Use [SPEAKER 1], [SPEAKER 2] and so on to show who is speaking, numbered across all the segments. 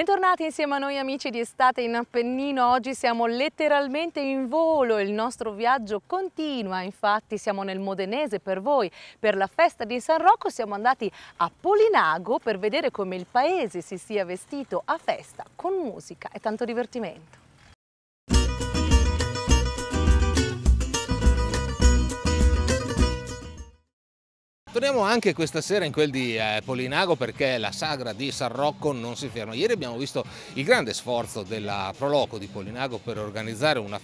[SPEAKER 1] Bentornati insieme a noi amici di Estate in Appennino, oggi siamo letteralmente in volo, il nostro viaggio continua, infatti siamo nel Modenese per voi, per la festa di San Rocco siamo andati a Polinago per vedere come il paese si sia vestito a festa con musica e tanto divertimento.
[SPEAKER 2] Torniamo anche questa sera in quel di eh, Polinago perché la sagra di San Rocco non si ferma. Ieri abbiamo visto il grande sforzo della Proloco di Polinago per organizzare una,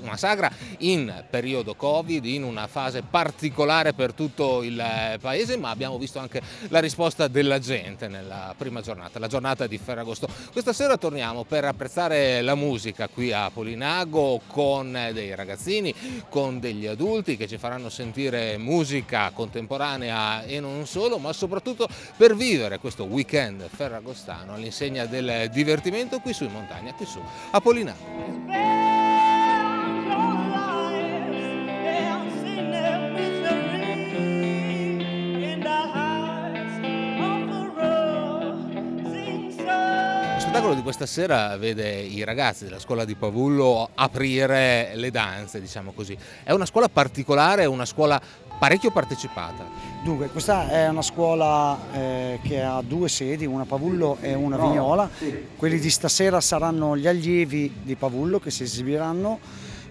[SPEAKER 2] una sagra in periodo Covid, in una fase particolare per tutto il eh, paese, ma abbiamo visto anche la risposta della gente nella prima giornata, la giornata di Ferragosto. Questa sera torniamo per apprezzare la musica qui a Polinago con dei ragazzini, con degli adulti che ci faranno sentire musica contemporanea e non solo, ma soprattutto per vivere questo weekend ferragostano all'insegna del divertimento qui su in montagna, qui su a Polinaro. spettacolo di questa sera vede i ragazzi della scuola di Pavullo aprire le danze, diciamo così. È una scuola particolare, una scuola parecchio partecipata.
[SPEAKER 3] Dunque, questa è una scuola eh, che ha due sedi, una Pavullo e una Vignola. Quelli di stasera saranno gli allievi di Pavullo che si esibiranno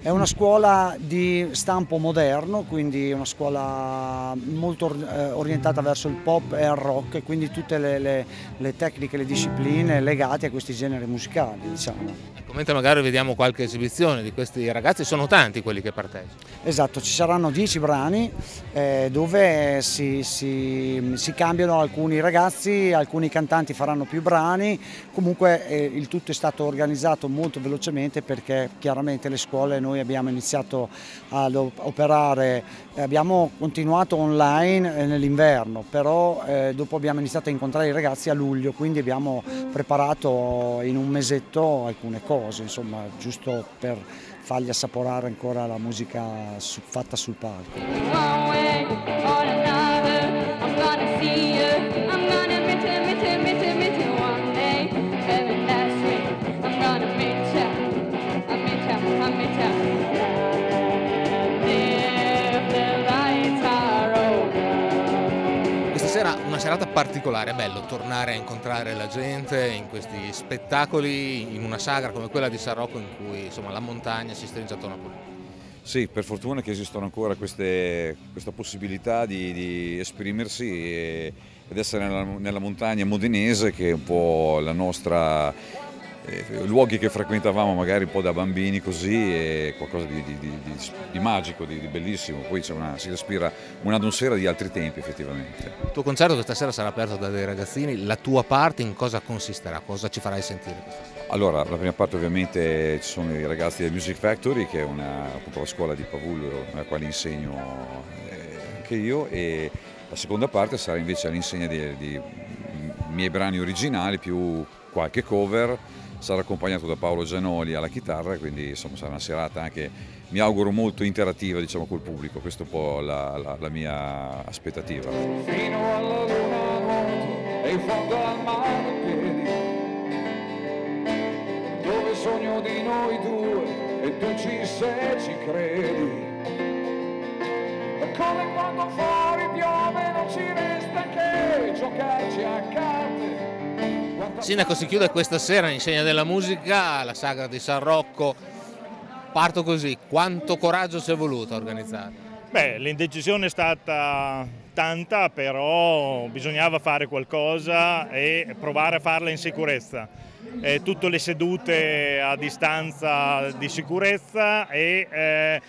[SPEAKER 3] è una scuola di stampo moderno, quindi una scuola molto eh, orientata verso il pop e il rock e quindi tutte le, le, le tecniche, le discipline legate a questi generi musicali. Diciamo.
[SPEAKER 2] Mentre magari vediamo qualche esibizione di questi ragazzi, sono tanti quelli che partecipano.
[SPEAKER 3] Esatto, ci saranno dieci brani eh, dove si, si, si, cambiano alcuni ragazzi, alcuni cantanti faranno più brani, comunque eh, il tutto è stato organizzato molto velocemente perché chiaramente le scuole noi abbiamo iniziato ad operare, abbiamo continuato online eh, nell'inverno, però eh, dopo abbiamo iniziato a incontrare i ragazzi a luglio, quindi abbiamo preparato in un mesetto alcune cose, insomma, giusto per fargli assaporare ancora la musica fatta sul palco.
[SPEAKER 2] Particolare, è bello tornare a incontrare la gente in questi spettacoli, in una sagra come quella di San Rocco in cui insomma, la montagna si stringe attorno a noi.
[SPEAKER 4] Sì, per fortuna che esistono ancora queste, questa possibilità di, di esprimersi e, ed essere nella, nella montagna modenese che è un po' la nostra luoghi che frequentavamo magari un po' da bambini così è qualcosa di, di, di, di magico, di, bellissimo, poi una, si respira un'atmosfera di altri tempi effettivamente.
[SPEAKER 2] Il tuo concerto questa sera sarà aperto da dei ragazzini, la tua parte in cosa consisterà, cosa ci farai sentire questa sera?
[SPEAKER 4] Allora, la prima parte ovviamente ci sono i ragazzi del Music Factory che è una, appunto la scuola di Pavullo nella quale insegno eh, anche io e la seconda parte sarà invece all'insegna di miei brani originali più qualche cover sarà accompagnato da Paolo Gianoli alla chitarra, quindi insomma, sarà una serata anche, mi auguro, molto interattiva diciamo, col pubblico, questa è un po' la, la, la mia aspettativa. Fino alla luna nuoto e in fondo al mare piedi, dove sogno di noi due e tu ci sei, ci credi. È come quando fuori piove non ci resta che giocarci a carte
[SPEAKER 2] Sindaco si chiude questa sera in segno della musica, la sagra di San Rocco. Parto così, quanto coraggio si è voluto organizzare?
[SPEAKER 5] Beh, l'indecisione è stata tanta, però bisognava fare qualcosa e provare a farla in sicurezza. Eh, tutte le sedute a distanza di sicurezza e eh,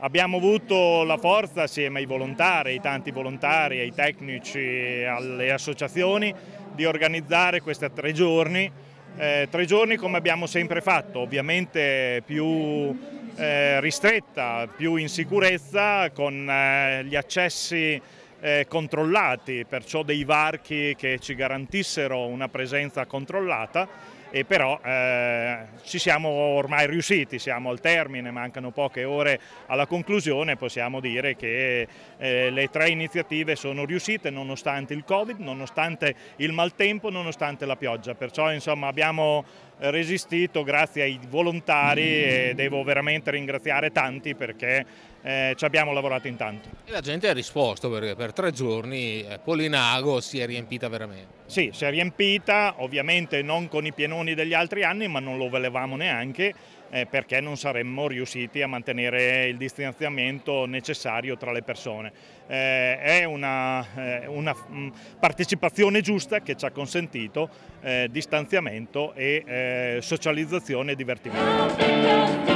[SPEAKER 5] abbiamo avuto la forza assieme ai volontari, ai tanti volontari, ai tecnici, alle associazioni di organizzare questi tre giorni, eh, tre giorni come abbiamo sempre fatto, ovviamente più eh, ristretta, più in sicurezza, con eh, gli accessi eh, controllati, perciò dei varchi che ci garantissero una presenza controllata e però eh, ci siamo ormai riusciti, siamo al termine, mancano poche ore alla conclusione, possiamo dire che eh, le tre iniziative sono riuscite nonostante il Covid, nonostante il maltempo, nonostante la pioggia, perciò insomma abbiamo resistito grazie ai volontari e devo veramente ringraziare tanti perché eh, ci abbiamo lavorato in tanto.
[SPEAKER 2] E la gente ha risposto perché per tre giorni eh, Polinago si è riempita veramente.
[SPEAKER 5] Sì, si è riempita, ovviamente non con i pienoni degli altri anni, ma non lo volevamo neanche eh, perché non saremmo riusciti a mantenere il distanziamento necessario tra le persone. Eh, è una, eh, una mm, partecipazione giusta che ci ha consentito eh, distanziamento e eh, socializzazione e divertimento.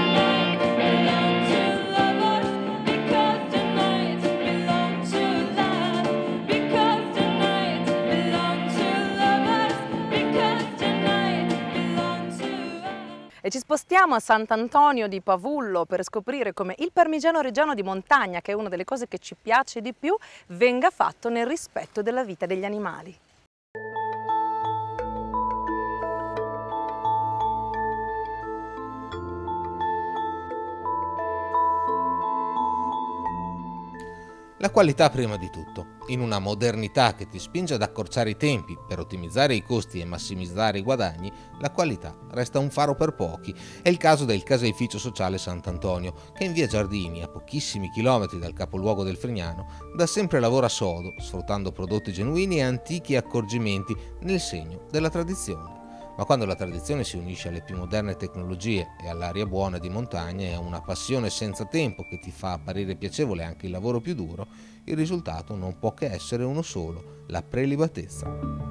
[SPEAKER 1] E ci spostiamo a Sant'Antonio di Pavullo per scoprire come il parmigiano reggiano di montagna, che è una delle cose che ci piace di più, venga fatto nel rispetto della vita degli animali.
[SPEAKER 2] La qualità prima di tutto. In una modernità che ti spinge ad accorciare i tempi per ottimizzare i costi e massimizzare i guadagni, la qualità resta un faro per pochi. È il caso del caseificio sociale Sant'Antonio, che in via Giardini, a pochissimi chilometri dal capoluogo del Frignano, da sempre lavora sodo, sfruttando prodotti genuini e antichi accorgimenti nel segno della tradizione ma quando la tradizione si unisce alle più moderne tecnologie e all'aria buona di montagna e a una passione senza tempo che ti fa apparire piacevole anche il lavoro più duro, il risultato non può che essere uno solo, la prelibatezza.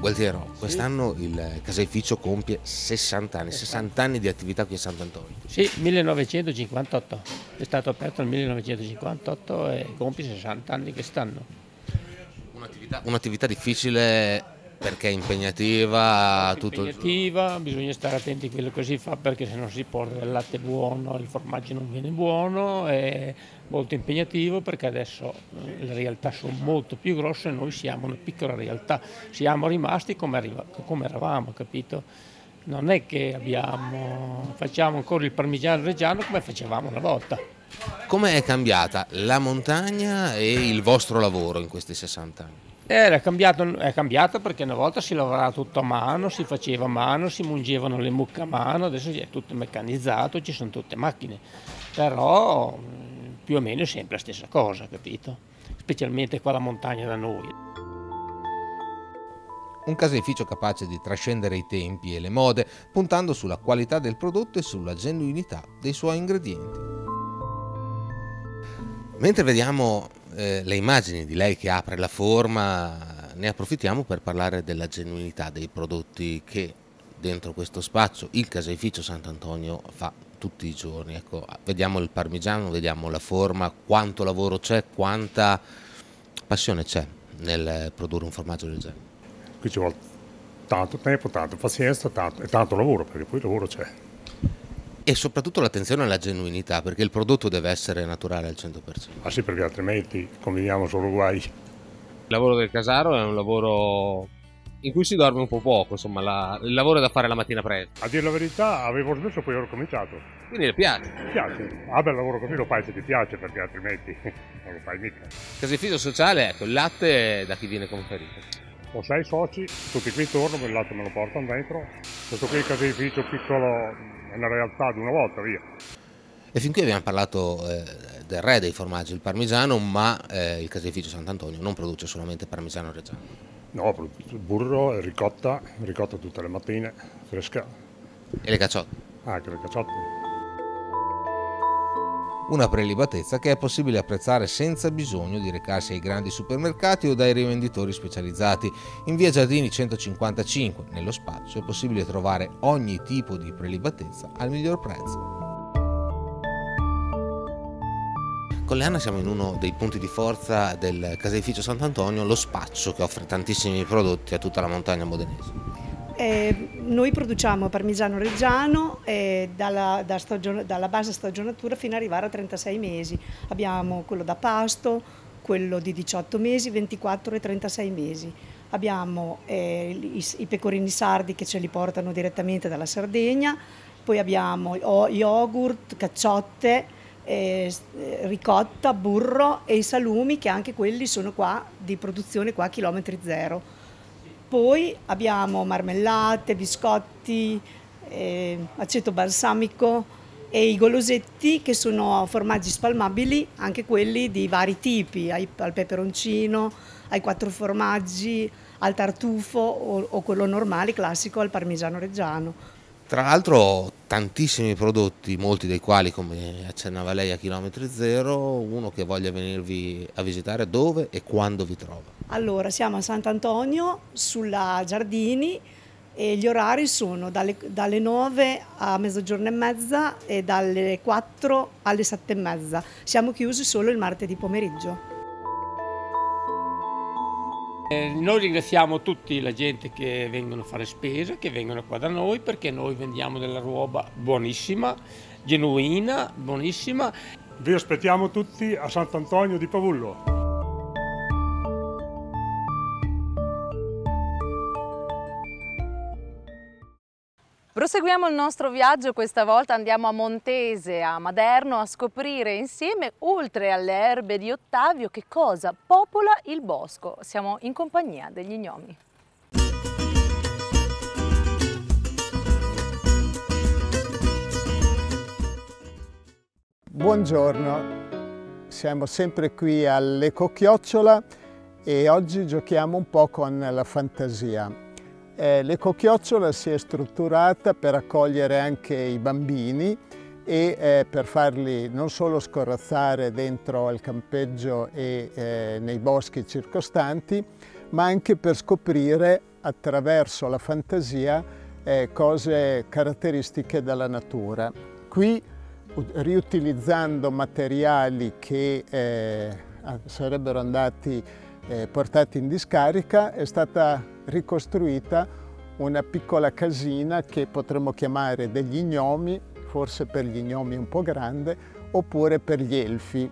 [SPEAKER 2] Gualtiero, quest'anno il caseificio compie 60 anni, 60 anni di attività qui a Sant'Antonio.
[SPEAKER 6] Sì, 1958, è stato aperto nel 1958 e compie 60 anni quest'anno.
[SPEAKER 2] Un'attività, un'attività difficile perché è impegnativa tutto
[SPEAKER 6] impegnativa, bisogna stare attenti a quello che si fa perché se non si porta del latte buono il formaggio non viene buono, è molto impegnativo perché adesso eh, le realtà sono molto più grosse e noi siamo una piccola realtà, siamo rimasti come, arriva, come eravamo, capito? Non è che abbiamo, facciamo ancora il parmigiano reggiano come facevamo una volta.
[SPEAKER 2] Come è cambiata la montagna e il vostro lavoro in questi 60 anni?
[SPEAKER 6] È cambiato, è cambiato perché una volta si lavorava tutto a mano, si faceva a mano, si mungevano le mucche a mano, adesso è tutto meccanizzato, ci sono tutte macchine, però più o meno è sempre la stessa cosa, capito? Specialmente qua la montagna da noi.
[SPEAKER 2] Un caseificio capace di trascendere i tempi e le mode, puntando sulla qualità del prodotto e sulla genuinità dei suoi ingredienti. Mentre vediamo eh, le immagini di lei che apre la forma, ne approfittiamo per parlare della genuinità dei prodotti che dentro questo spazio il caseificio Sant'Antonio fa tutti i giorni. Ecco, vediamo il parmigiano, vediamo la forma, quanto lavoro c'è, quanta passione c'è nel produrre un formaggio del genere.
[SPEAKER 7] Qui ci vuole tanto tempo, tanta pazienza tanto, e tanto lavoro, perché poi il lavoro c'è.
[SPEAKER 2] E soprattutto l'attenzione alla genuinità, perché il prodotto deve essere naturale al 100%.
[SPEAKER 7] Ah sì, perché altrimenti conviviamo solo guai. Il
[SPEAKER 2] lavoro del casaro è un lavoro in cui si dorme un po' poco, insomma, la, il lavoro è da fare la mattina presto.
[SPEAKER 7] A dire la verità, avevo smesso poi ho ricominciato.
[SPEAKER 2] Quindi le piace?
[SPEAKER 7] Mi piace. Ah beh, il lavoro così lo fai se ti piace, perché altrimenti non lo fai mica.
[SPEAKER 2] Caseificio sociale, ecco, il latte da chi viene conferito?
[SPEAKER 7] Ho sei soci, tutti qui intorno, il latte me lo portano dentro. Questo qui è il caseificio piccolo è una realtà di una volta, via.
[SPEAKER 2] E fin qui abbiamo parlato eh, del re dei formaggi, il parmigiano, ma eh, il caseificio Sant'Antonio non produce solamente parmigiano reggiano.
[SPEAKER 7] No, produce burro e ricotta, ricotta tutte le mattine, fresca.
[SPEAKER 2] E le cacciotte?
[SPEAKER 7] Anche le cacciotte.
[SPEAKER 2] Una prelibatezza che è possibile apprezzare senza bisogno di recarsi ai grandi supermercati o dai rivenditori specializzati. In via Giardini 155, nello spazio, è possibile trovare ogni tipo di prelibatezza al miglior prezzo. Con Leanna siamo in uno dei punti di forza del caseificio Sant'Antonio, lo spaccio che offre tantissimi prodotti a tutta la montagna modenese.
[SPEAKER 8] Eh, noi produciamo parmigiano reggiano eh, dalla, da stagion, dalla, base stagionatura fino ad arrivare a 36 mesi. Abbiamo quello da pasto, quello di 18 mesi, 24 e 36 mesi. abbiamo eh, i, i, pecorini sardi che ce li portano direttamente dalla Sardegna, poi abbiamo yogurt, cacciotte, eh, ricotta, burro e i salumi che anche quelli sono qua di produzione qua a chilometri zero. Poi abbiamo marmellate, biscotti, eh, aceto balsamico e i golosetti che sono formaggi spalmabili, anche quelli di vari tipi, al peperoncino, ai quattro formaggi, al tartufo o, o quello normale, classico, al parmigiano reggiano.
[SPEAKER 2] Tra l'altro tantissimi prodotti, molti dei quali come accennava lei a chilometri zero, uno che voglia venirvi a visitare dove e quando vi trova?
[SPEAKER 8] Allora siamo a Sant'Antonio sulla Giardini e gli orari sono dalle, dalle 9 a mezzogiorno e mezza e dalle 4 alle 7 e mezza. Siamo chiusi solo il martedì pomeriggio.
[SPEAKER 6] Eh, noi ringraziamo tutti la gente che vengono a fare spesa, che vengono qua da noi perché noi vendiamo della roba buonissima, genuina, buonissima.
[SPEAKER 7] Vi aspettiamo tutti a Sant'Antonio di Pavullo.
[SPEAKER 1] Proseguiamo il nostro viaggio, questa volta andiamo a Montese, a Maderno, a scoprire insieme, oltre alle erbe di Ottavio, che cosa popola il bosco. Siamo in compagnia degli gnomi.
[SPEAKER 9] Buongiorno, siamo sempre qui all'Eco Chiocciola e oggi giochiamo un po' con la fantasia. Eh, L'ecochiocciola si è strutturata per accogliere anche i bambini e eh, per farli non solo scorrazzare dentro al campeggio e eh, nei boschi circostanti, ma anche per scoprire attraverso la fantasia eh, cose caratteristiche della natura. Qui riutilizzando materiali che eh, sarebbero andati eh, portati in discarica è stata ricostruita una piccola casina che potremmo chiamare degli gnomi, forse per gli gnomi un po' grande, oppure per gli elfi.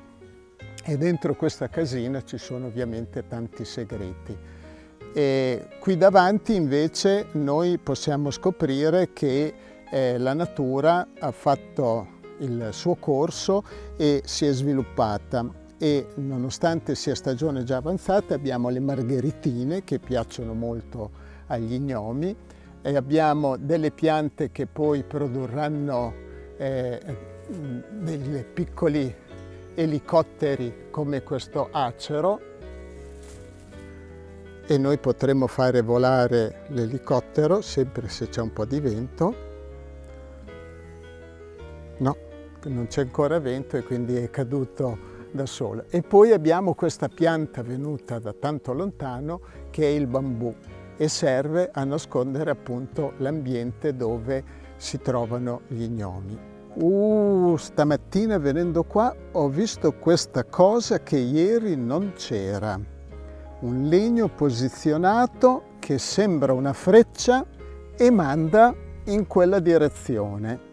[SPEAKER 9] E dentro questa casina ci sono ovviamente tanti segreti. E qui davanti invece noi possiamo scoprire che eh, la natura ha fatto il suo corso e si è sviluppata e nonostante sia stagione già avanzata abbiamo le margheritine che piacciono molto agli gnomi e abbiamo delle piante che poi produrranno eh, dei piccoli elicotteri come questo acero e noi potremo fare volare l'elicottero sempre se c'è un po' di vento. No, non c'è ancora vento e quindi è caduto da sola. E poi abbiamo questa pianta venuta da tanto lontano che è il bambù e serve a nascondere appunto l'ambiente dove si trovano gli gnomi. Uh, stamattina venendo qua ho visto questa cosa che ieri non c'era. Un legno posizionato che sembra una freccia e manda in quella direzione.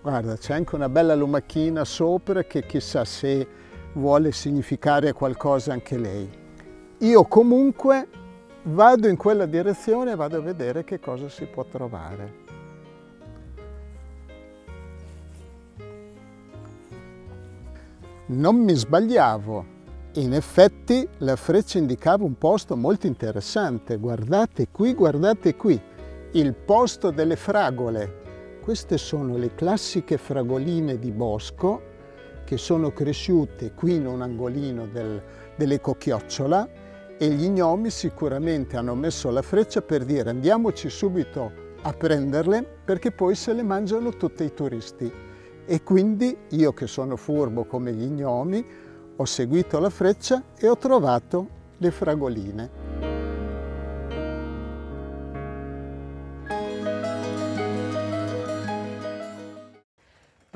[SPEAKER 9] Guarda, c'è anche una bella lumachina sopra che chissà se vuole significare qualcosa anche lei. Io comunque vado in quella direzione e vado a vedere che cosa si può trovare. Non mi sbagliavo, in effetti la freccia indicava un posto molto interessante. Guardate qui, guardate qui, il posto delle fragole. Queste sono le classiche fragoline di bosco che sono cresciute qui in un angolino del, dell'ecochiocciola e gli gnomi sicuramente hanno messo la freccia per dire andiamoci subito a prenderle perché poi se le mangiano tutti i turisti. E quindi io che sono furbo come gli gnomi ho seguito la freccia e ho trovato le fragoline.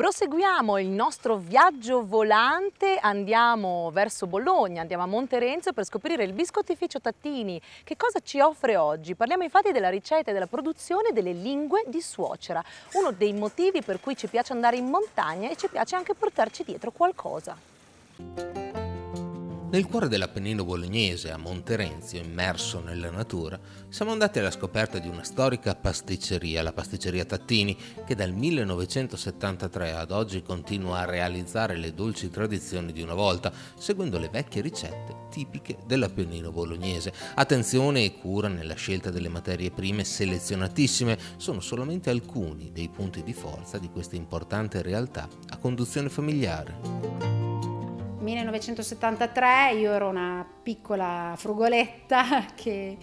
[SPEAKER 1] Proseguiamo il nostro viaggio volante, andiamo verso Bologna, andiamo a Monterenzo per scoprire il biscottificio Tattini. Che cosa ci offre oggi? Parliamo infatti della ricetta e della produzione delle lingue di suocera, uno dei motivi per cui ci piace andare in montagna e ci piace anche portarci dietro qualcosa.
[SPEAKER 2] Nel cuore dell'Appennino bolognese, a Monterenzio, immerso nella natura, siamo andati alla scoperta di una storica pasticceria, la pasticceria Tattini, che dal 1973 ad oggi continua a realizzare le dolci tradizioni di una volta, seguendo le vecchie ricette tipiche dell'Appennino bolognese. Attenzione e cura nella scelta delle materie prime selezionatissime sono solamente alcuni dei punti di forza di questa importante realtà a conduzione familiare.
[SPEAKER 10] 1973 io ero una piccola frugoletta che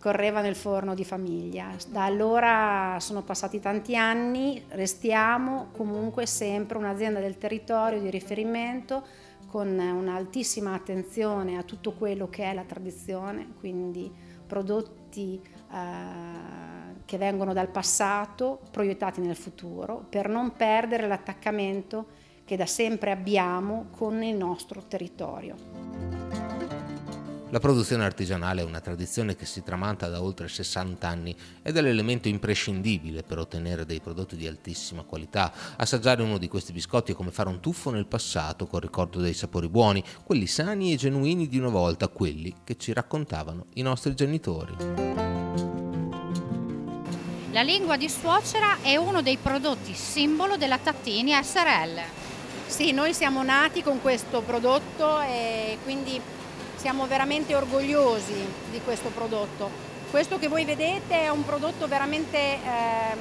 [SPEAKER 10] correva nel forno di famiglia. Da allora sono passati tanti anni, restiamo comunque sempre un'azienda del territorio di riferimento con un'altissima attenzione a tutto quello che è la tradizione, quindi prodotti eh, che vengono dal passato proiettati nel futuro per non perdere l'attaccamento che da sempre abbiamo con il nostro territorio.
[SPEAKER 2] La produzione artigianale è una tradizione che si tramanta da oltre 60 anni ed è l'elemento imprescindibile per ottenere dei prodotti di altissima qualità. Assaggiare uno di questi biscotti è come fare un tuffo nel passato col ricordo dei sapori buoni, quelli sani e genuini di una volta, quelli che ci raccontavano i nostri genitori.
[SPEAKER 11] La lingua di suocera è uno dei prodotti simbolo della Tattini SRL.
[SPEAKER 10] Sì, noi siamo nati con questo prodotto e quindi siamo veramente orgogliosi di questo prodotto. Questo che voi vedete è un prodotto veramente ehm,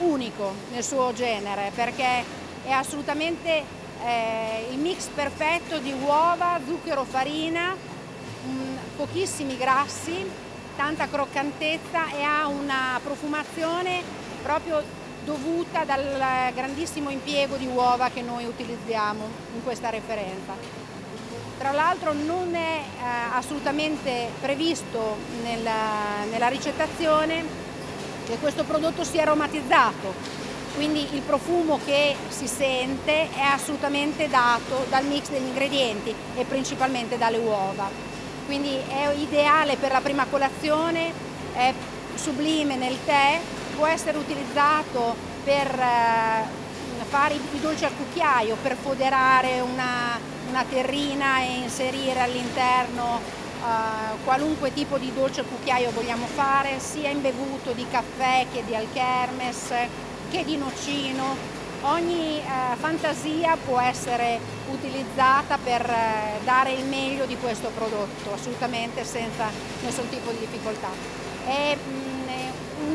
[SPEAKER 10] unico nel suo genere perché è assolutamente eh, il mix perfetto di uova, zucchero, farina, mh, pochissimi grassi, tanta croccantezza e ha una profumazione proprio dovuta dal grandissimo impiego di uova che noi utilizziamo in questa referenza. Tra l'altro non è eh, assolutamente previsto nella, nella ricettazione che questo prodotto sia aromatizzato, quindi il profumo che si sente è assolutamente dato dal mix degli ingredienti e principalmente dalle uova. Quindi è ideale per la prima colazione, è sublime nel tè può essere utilizzato per eh, fare i dolci al cucchiaio, per foderare una, una terrina e inserire all'interno uh, qualunque tipo di dolce al cucchiaio vogliamo fare, sia imbevuto di caffè che di alchermes, che di nocino. Ogni uh, fantasia può essere utilizzata per uh, dare il meglio di questo prodotto, assolutamente senza nessun tipo di difficoltà. È,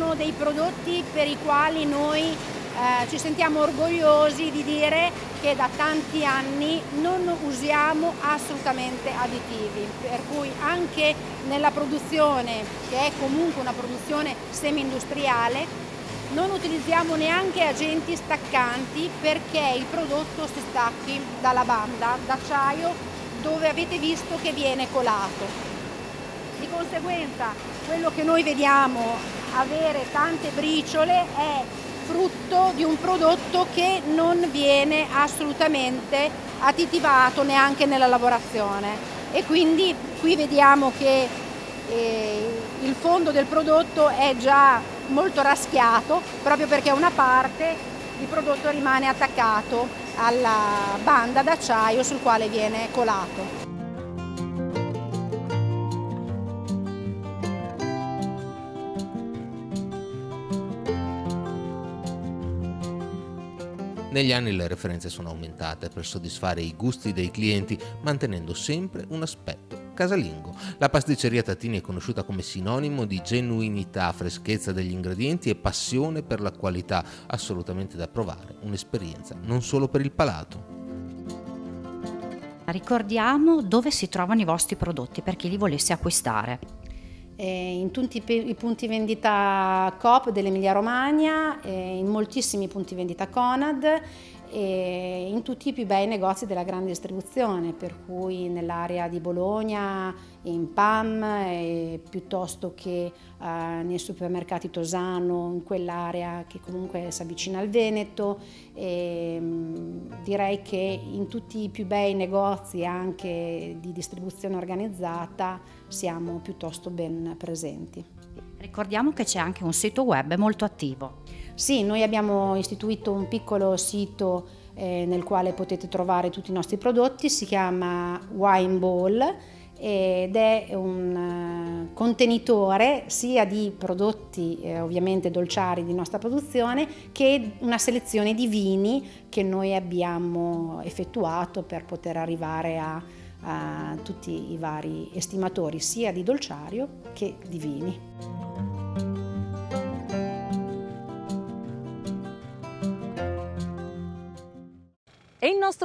[SPEAKER 10] uno dei prodotti per i quali noi eh, ci sentiamo orgogliosi di dire che da tanti anni non usiamo assolutamente additivi, per cui anche nella produzione, che è comunque una produzione semi-industriale, non utilizziamo neanche agenti staccanti perché il prodotto si stacchi dalla banda d'acciaio dove avete visto che viene colato. Di conseguenza quello che noi vediamo avere tante briciole è frutto di un prodotto che non viene assolutamente additivato neanche nella lavorazione e quindi qui vediamo che eh, il fondo del prodotto è già molto raschiato proprio perché una parte il prodotto rimane attaccato alla banda d'acciaio sul quale viene colato.
[SPEAKER 2] Negli anni le referenze sono aumentate per soddisfare i gusti dei clienti, mantenendo sempre un aspetto casalingo. La pasticceria Tatini è conosciuta come sinonimo di genuinità, freschezza degli ingredienti e passione per la qualità, assolutamente da provare, un'esperienza non solo per il palato.
[SPEAKER 11] Ricordiamo dove si trovano i vostri prodotti per chi li volesse acquistare
[SPEAKER 10] in tutti i punti vendita Coop dell'Emilia Romagna, in moltissimi punti vendita Conad e in tutti i più bei negozi della grande distribuzione, per cui nell'area di Bologna, in PAM, piuttosto che uh, nei supermercati Tosano, in quell'area che comunque si avvicina al Veneto. E, um, direi che in tutti i più bei negozi anche di distribuzione organizzata siamo piuttosto ben presenti.
[SPEAKER 11] Ricordiamo che c'è anche un sito web molto attivo.
[SPEAKER 10] Sì, noi abbiamo istituito un piccolo sito eh, nel quale potete trovare tutti i nostri prodotti, si chiama Wine Ball ed è un uh, contenitore sia di prodotti eh, ovviamente dolciari di nostra produzione che una selezione di vini che noi abbiamo effettuato per poter arrivare a, a tutti i vari estimatori sia di dolciario che di vini.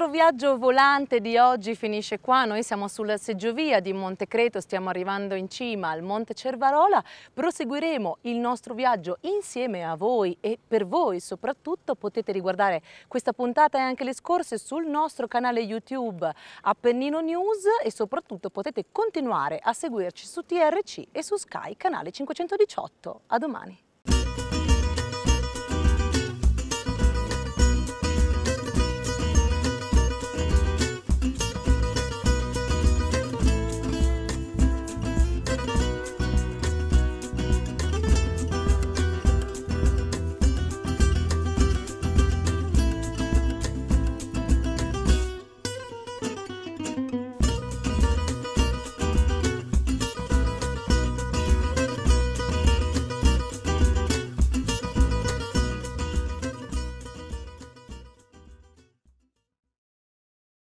[SPEAKER 1] Nostro viaggio volante di oggi finisce qua, noi siamo sulla seggiovia di Montecreto, stiamo arrivando in cima al Monte Cervarola, proseguiremo il nostro viaggio insieme a voi e per voi soprattutto potete riguardare questa puntata e anche le scorse sul nostro canale YouTube Appennino News e soprattutto potete continuare a seguirci su TRC e su Sky canale 518. A domani!